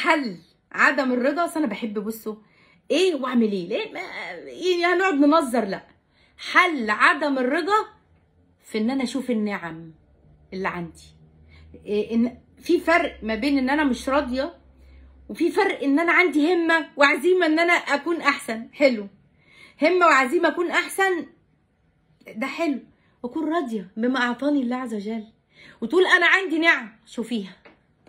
حل عدم الرضا أنا بحب بصوا إيه وأعمل إيه؟ ليه؟ يعني هنقعد ننظر لأ. حل عدم الرضا في إن أنا أشوف النعم اللي عندي. إيه إن في فرق ما بين إن أنا مش راضية وفي فرق إن أنا عندي همة وعزيمة إن أنا أكون أحسن. حلو. همة وعزيمة أكون أحسن ده حلو. واكون راضية بما أعطاني الله عز وجل. وتقول أنا عندي نعم شوفيها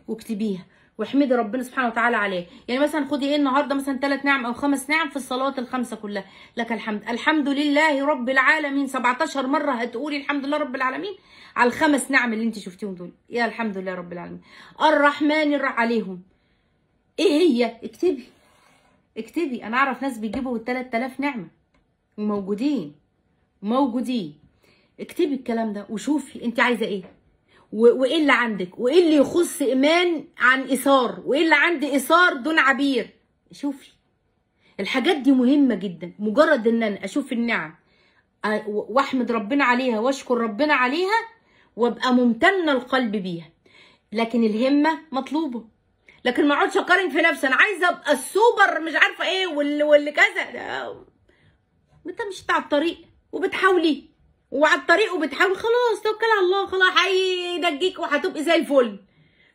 واكتبيها. واحمدي ربنا سبحانه وتعالى عليه. يعني مثلا خدي إيه النهارده مثلا ثلاث نعم أو خمس نعم في الصلوات الخمسة كلها. لك الحمد. الحمد لله رب العالمين. 17 مرة هتقولي الحمد لله رب العالمين على الخمس نعم اللي انت شفتيهم دول. يا الحمد لله رب العالمين. الرحمن الر عليهم. إيه هي؟ اكتبي. اكتبي. أنا أعرف ناس بيجيبوا 3000 نعمة. وموجودين موجودين. اكتبي الكلام ده وشوفي انت عايزة إيه. وايه اللي عندك. وايه اللي يخص إيمان عن إيثار. وايه اللي عندي إيثار دون عبير. شوفي. الحاجات دي مهمة جدا. مجرد إن أنا أشوف النعم وأحمد ربنا عليها وأشكر ربنا عليها وأبقى ممتنه القلب بيها. لكن الهمة مطلوبة. لكن ما أقعدش أقارن في نفسي. أنا عايزة أبقى السوبر مش عارفة إيه واللي واللي كذا. انت مش على الطريق. وبتحاولي. وعلى الطريق وبتحاول خلاص توكل على الله خلاص هيدجيك وهتبقي زي الفل.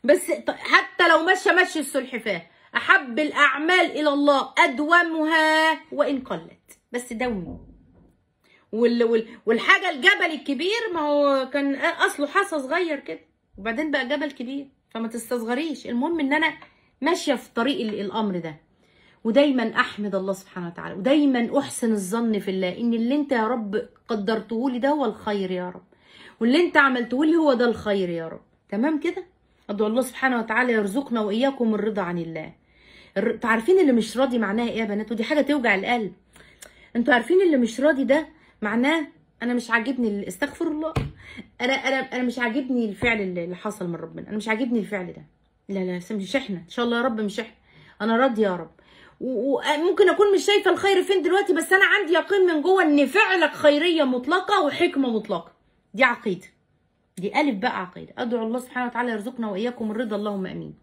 بس حتى لو ماشيه مشي السلحفاه أحب الأعمال إلى الله أدومها وإن قلت. بس دومي. وال وال والحاجة الجبل الكبير ما هو كان أصله حصى صغير كده. وبعدين بقى جبل كبير فما تستصغريش. المهم إن أنا ماشية في طريق ال- الأمر ده. ودايما أحمد الله سبحانه وتعالى ودايما أحسن الظن في الله إن اللي أنت يا رب قدرته لي ده هو الخير يا رب واللي أنت عملته لي هو ده الخير يا رب. تمام كده؟ أدعو الله سبحانه وتعالى يرزقنا وإياكم الرضا عن الله. أنتوا عارفين اللي مش راضي معناها إيه يا بنات؟ ودي حاجة توجع القلب. أنتوا عارفين اللي مش راضي ده معناه أنا مش عاجبني استغفر الله. أنا أنا أنا مش عاجبني الفعل اللي حصل من ربنا. أنا مش عاجبني الفعل ده. لا لا مش إحنا. إن شاء الله يا رب مش إحنا. أنا راضيه يا رب. وممكن أكون مش شايفة الخير فين دلوقتي بس أنا عندي يقين من جوه إن فعلك خيرية مطلقة وحكمة مطلقة. دي عقيدة. دي ألف بقى عقيدة. أدعو الله سبحانه وتعالى يرزقنا وإياكم الرضا اللهم آمين.